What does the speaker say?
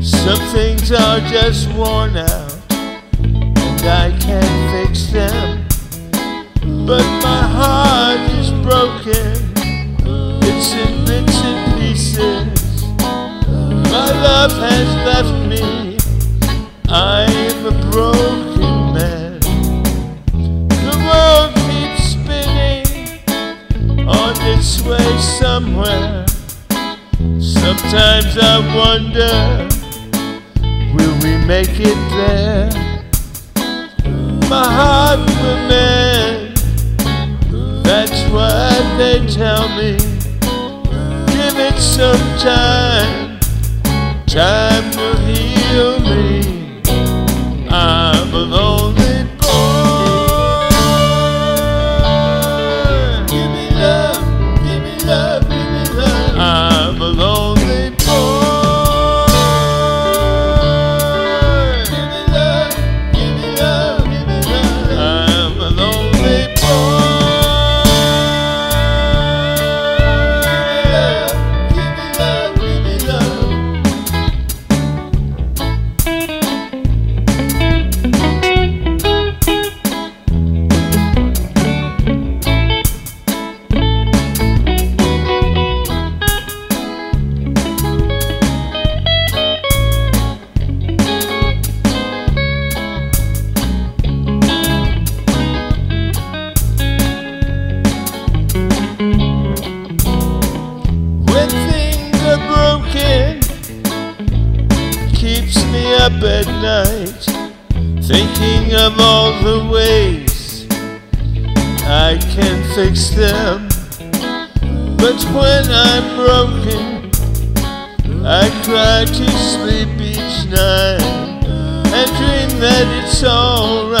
Some things are just worn out, and I can't fix them. But my heart is broken, it's in bits and pieces. My love has left me, I am a broken man. The world keeps spinning on its way somewhere. Sometimes I wonder, will we make it there? My heart will mend, that's what they tell me. Give it some time, time me up at night, thinking of all the ways I can fix them. But when I'm broken, I cry to sleep each night and dream that it's alright.